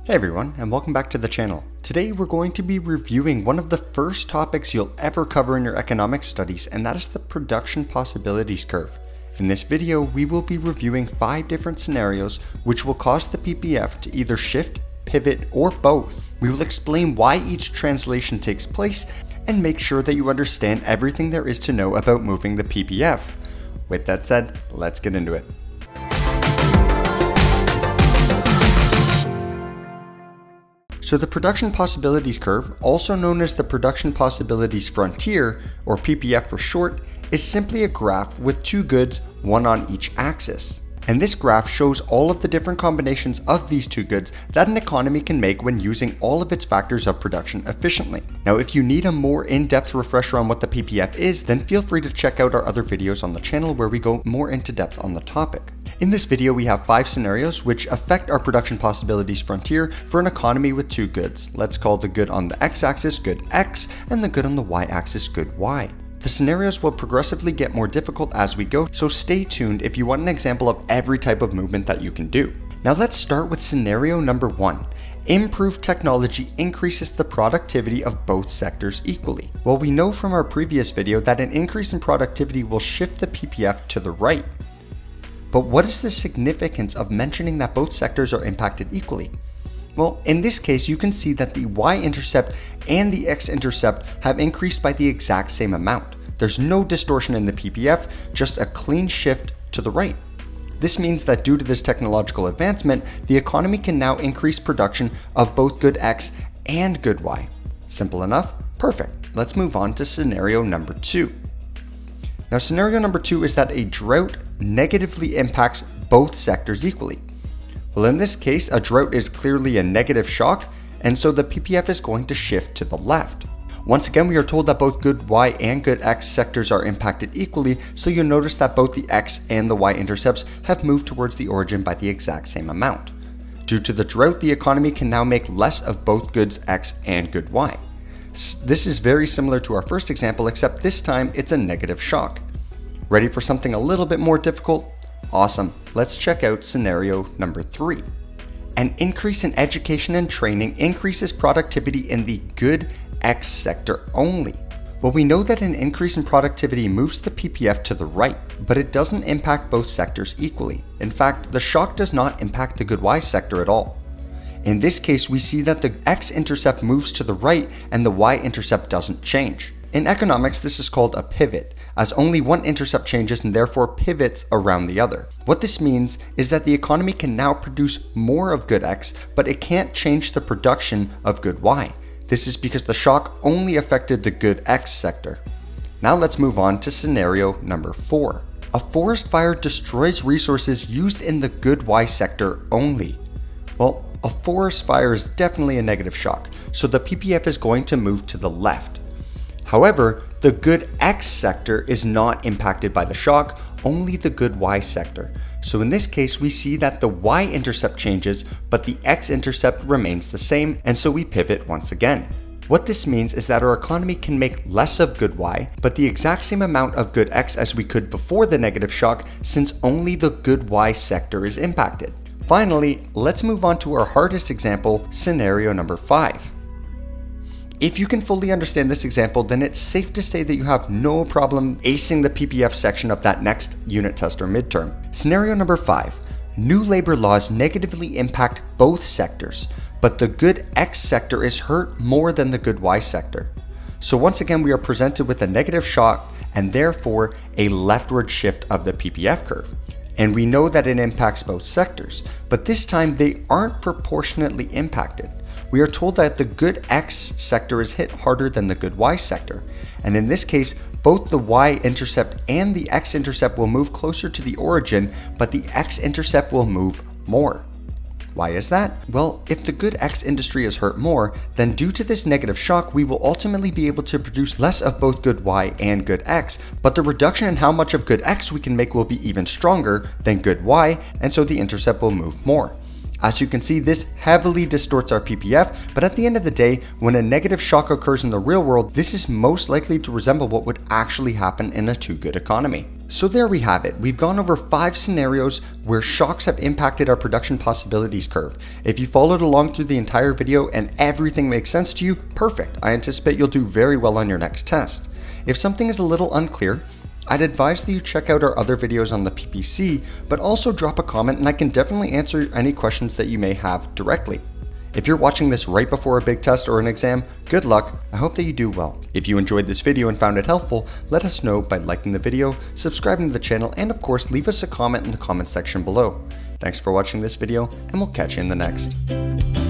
Hey everyone, and welcome back to the channel. Today we're going to be reviewing one of the first topics you'll ever cover in your economics studies, and that is the production possibilities curve. In this video, we will be reviewing five different scenarios which will cause the PPF to either shift, pivot, or both. We will explain why each translation takes place and make sure that you understand everything there is to know about moving the PPF. With that said, let's get into it. So the production possibilities curve, also known as the production possibilities frontier, or PPF for short, is simply a graph with two goods, one on each axis. And this graph shows all of the different combinations of these two goods that an economy can make when using all of its factors of production efficiently. Now, if you need a more in-depth refresher on what the PPF is, then feel free to check out our other videos on the channel where we go more into depth on the topic. In this video, we have five scenarios which affect our production possibilities frontier for an economy with two goods. Let's call the good on the x-axis good x and the good on the y-axis good y. The scenarios will progressively get more difficult as we go, so stay tuned if you want an example of every type of movement that you can do. Now let's start with scenario number one. Improved technology increases the productivity of both sectors equally. Well, we know from our previous video that an increase in productivity will shift the PPF to the right. But what is the significance of mentioning that both sectors are impacted equally? Well, in this case, you can see that the y-intercept and the x-intercept have increased by the exact same amount. There's no distortion in the PPF, just a clean shift to the right. This means that due to this technological advancement, the economy can now increase production of both good X and good Y. Simple enough? Perfect. Let's move on to scenario number two. Now, scenario number two is that a drought negatively impacts both sectors equally. Well, in this case, a drought is clearly a negative shock, and so the PPF is going to shift to the left. Once again, we are told that both good Y and good X sectors are impacted equally, so you'll notice that both the X and the Y intercepts have moved towards the origin by the exact same amount. Due to the drought, the economy can now make less of both goods X and good Y. This is very similar to our first example, except this time it's a negative shock. Ready for something a little bit more difficult? Awesome. Let's check out scenario number three. An increase in education and training increases productivity in the good X sector only. Well, we know that an increase in productivity moves the PPF to the right, but it doesn't impact both sectors equally. In fact, the shock does not impact the good Y sector at all. In this case, we see that the x-intercept moves to the right and the y-intercept doesn't change. In economics, this is called a pivot, as only one intercept changes and therefore pivots around the other. What this means is that the economy can now produce more of good X, but it can't change the production of good Y. This is because the shock only affected the good X sector. Now let's move on to scenario number 4. A forest fire destroys resources used in the good Y sector only. Well, a forest fire is definitely a negative shock, so the PPF is going to move to the left. However, the good X sector is not impacted by the shock, only the good Y sector. So in this case, we see that the Y-intercept changes, but the X-intercept remains the same, and so we pivot once again. What this means is that our economy can make less of good Y, but the exact same amount of good X as we could before the negative shock, since only the good Y sector is impacted. Finally, let's move on to our hardest example, scenario number 5. If you can fully understand this example, then it's safe to say that you have no problem acing the PPF section of that next unit test or midterm. Scenario number 5. New labor laws negatively impact both sectors, but the good X sector is hurt more than the good Y sector. So once again, we are presented with a negative shock and therefore a leftward shift of the PPF curve. And we know that it impacts both sectors, but this time they aren't proportionately impacted we are told that the good X sector is hit harder than the good Y sector. And in this case, both the Y-intercept and the X-intercept will move closer to the origin, but the X-intercept will move more. Why is that? Well, if the good X industry is hurt more, then due to this negative shock, we will ultimately be able to produce less of both good Y and good X, but the reduction in how much of good X we can make will be even stronger than good Y, and so the intercept will move more. As you can see, this heavily distorts our PPF, but at the end of the day, when a negative shock occurs in the real world, this is most likely to resemble what would actually happen in a two good economy. So there we have it. We've gone over five scenarios where shocks have impacted our production possibilities curve. If you followed along through the entire video and everything makes sense to you, perfect. I anticipate you'll do very well on your next test. If something is a little unclear, I'd advise that you check out our other videos on the PPC, but also drop a comment and I can definitely answer any questions that you may have directly. If you're watching this right before a big test or an exam, good luck. I hope that you do well. If you enjoyed this video and found it helpful, let us know by liking the video, subscribing to the channel, and of course leave us a comment in the comment section below. Thanks for watching this video, and we'll catch you in the next.